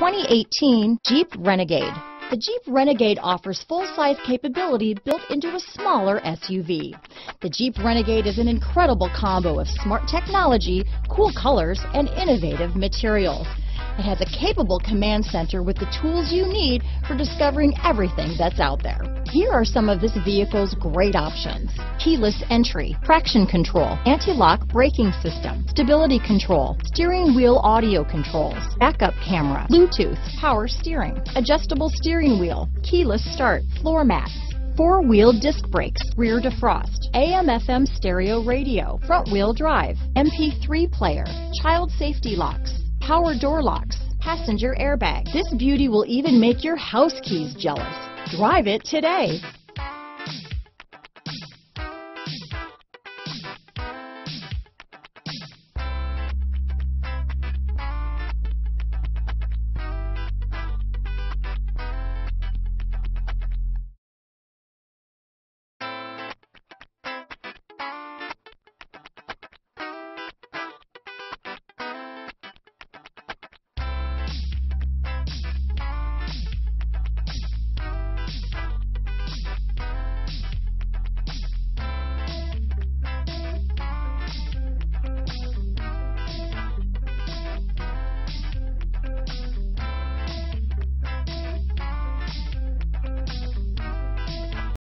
2018 Jeep Renegade. The Jeep Renegade offers full-size capability built into a smaller SUV. The Jeep Renegade is an incredible combo of smart technology, cool colors, and innovative materials. It has a capable command center with the tools you need for discovering everything that's out there. Here are some of this vehicle's great options. Keyless entry, traction control, anti-lock braking system, stability control, steering wheel audio controls, backup camera, Bluetooth, power steering, adjustable steering wheel, keyless start, floor mats, four-wheel disc brakes, rear defrost, AM FM stereo radio, front wheel drive, MP3 player, child safety locks, power door locks, passenger airbag. This beauty will even make your house keys jealous. Drive it today.